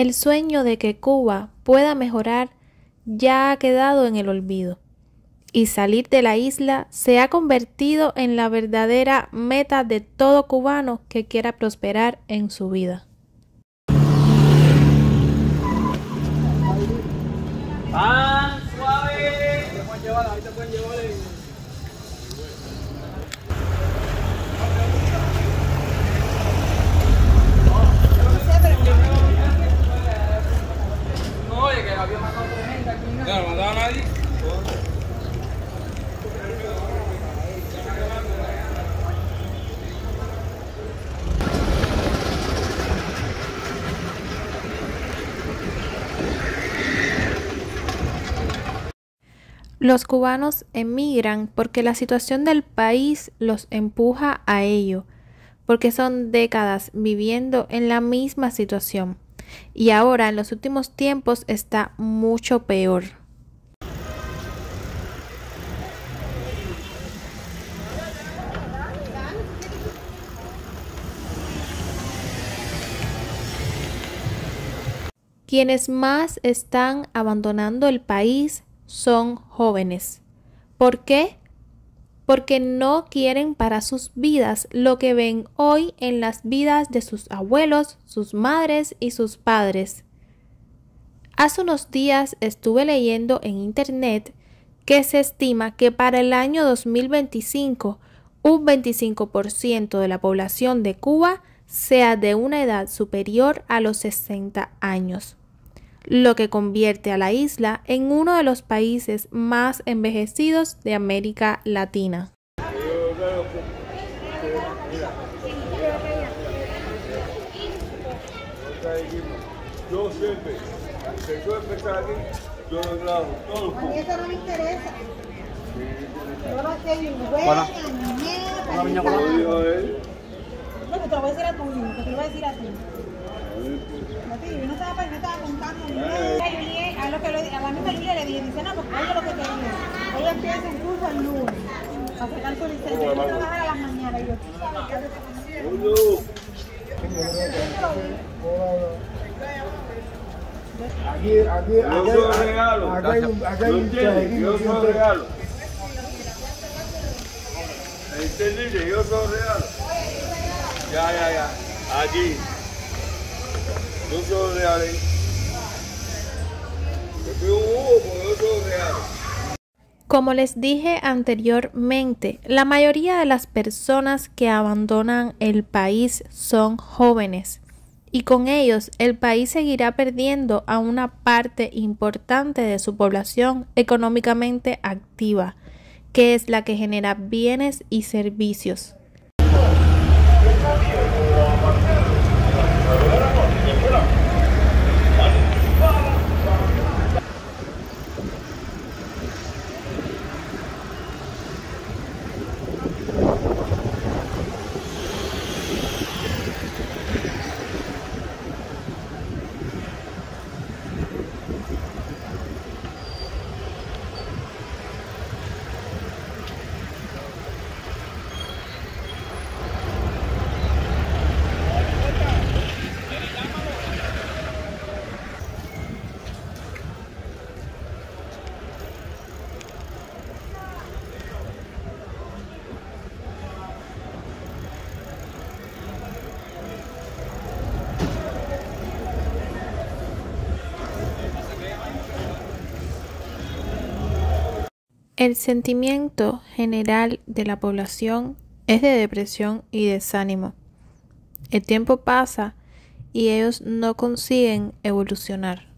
El sueño de que Cuba pueda mejorar ya ha quedado en el olvido y salir de la isla se ha convertido en la verdadera meta de todo cubano que quiera prosperar en su vida. Los cubanos emigran porque la situación del país los empuja a ello, porque son décadas viviendo en la misma situación y ahora en los últimos tiempos está mucho peor. Quienes más están abandonando el país son jóvenes. ¿Por qué? Porque no quieren para sus vidas lo que ven hoy en las vidas de sus abuelos, sus madres y sus padres. Hace unos días estuve leyendo en Internet que se estima que para el año 2025 un 25% de la población de Cuba sea de una edad superior a los 60 años lo que convierte a la isla en uno de los países más envejecidos de América Latina. Yo siempre, que yo empezar aquí, yo lo grabo todo. A mí eso no me interesa. Yo no sé buena, ni nieta, ni nada. No, te lo voy a decir a tu hijo, te lo voy a decir a ti. Yo no estaba, no estaba contando ni nada. A, lo que le, a la misma Julia le dije, dice, no, porque oye lo que te digo. Ella empieza un curso el lunes a sacar su licencia. Yo trabajar a las mañanas. Y yo, tú sabes que hace Aquí, aquí, yo soy regalo. Aquí hay un, aquí hay un Yo soy regalo. ¿Entendiste? Yo soy regalo. Ya, ya, ya. Aquí. Como les dije anteriormente, la mayoría de las personas que abandonan el país son jóvenes. Y con ellos el país seguirá perdiendo a una parte importante de su población económicamente activa, que es la que genera bienes y servicios. El sentimiento general de la población es de depresión y desánimo. El tiempo pasa y ellos no consiguen evolucionar.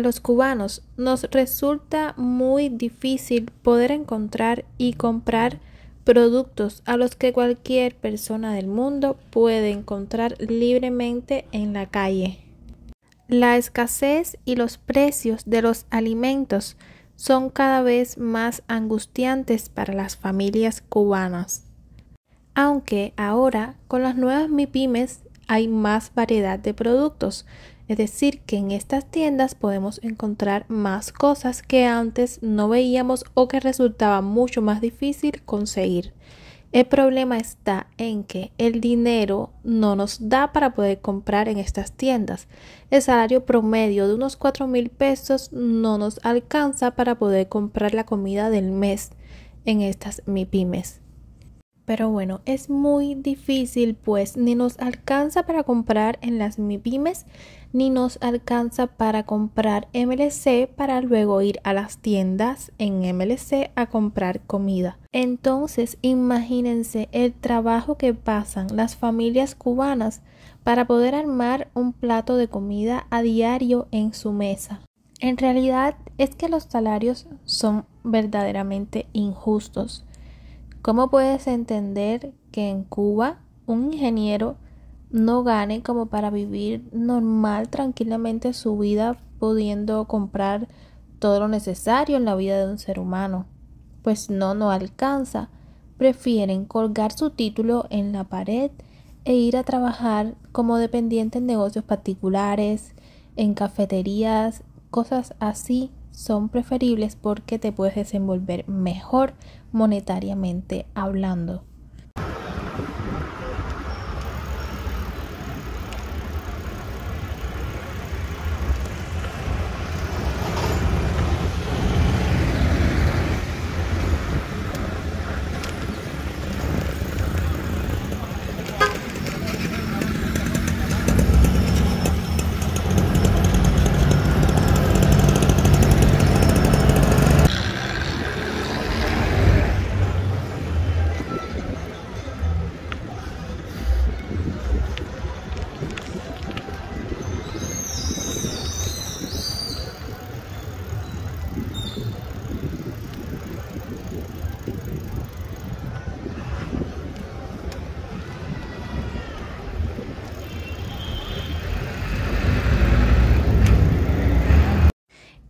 Los cubanos nos resulta muy difícil poder encontrar y comprar productos a los que cualquier persona del mundo puede encontrar libremente en la calle. La escasez y los precios de los alimentos son cada vez más angustiantes para las familias cubanas. Aunque ahora con las nuevas MIPIMES hay más variedad de productos, es decir, que en estas tiendas podemos encontrar más cosas que antes no veíamos o que resultaba mucho más difícil conseguir. El problema está en que el dinero no nos da para poder comprar en estas tiendas. El salario promedio de unos 4 mil pesos no nos alcanza para poder comprar la comida del mes en estas MIPIMES. Pero bueno, es muy difícil pues ni nos alcanza para comprar en las MIPIMES ni nos alcanza para comprar MLC para luego ir a las tiendas en MLC a comprar comida. Entonces, imagínense el trabajo que pasan las familias cubanas para poder armar un plato de comida a diario en su mesa. En realidad es que los salarios son verdaderamente injustos. ¿Cómo puedes entender que en Cuba un ingeniero no gane como para vivir normal, tranquilamente su vida, pudiendo comprar todo lo necesario en la vida de un ser humano. Pues no, no alcanza. Prefieren colgar su título en la pared e ir a trabajar como dependiente en negocios particulares, en cafeterías, cosas así son preferibles porque te puedes desenvolver mejor monetariamente hablando.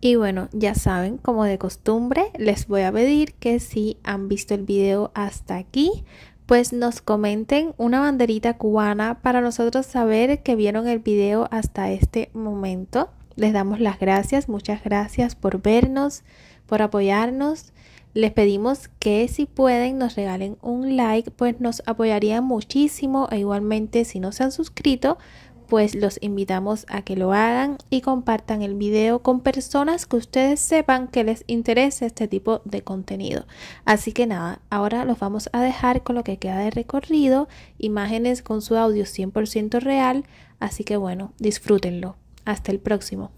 Y bueno, ya saben, como de costumbre, les voy a pedir que si han visto el video hasta aquí, pues nos comenten una banderita cubana para nosotros saber que vieron el video hasta este momento. Les damos las gracias, muchas gracias por vernos, por apoyarnos. Les pedimos que si pueden nos regalen un like, pues nos apoyarían muchísimo e igualmente si no se han suscrito, pues los invitamos a que lo hagan y compartan el video con personas que ustedes sepan que les interese este tipo de contenido. Así que nada, ahora los vamos a dejar con lo que queda de recorrido, imágenes con su audio 100% real, así que bueno, disfrútenlo. Hasta el próximo.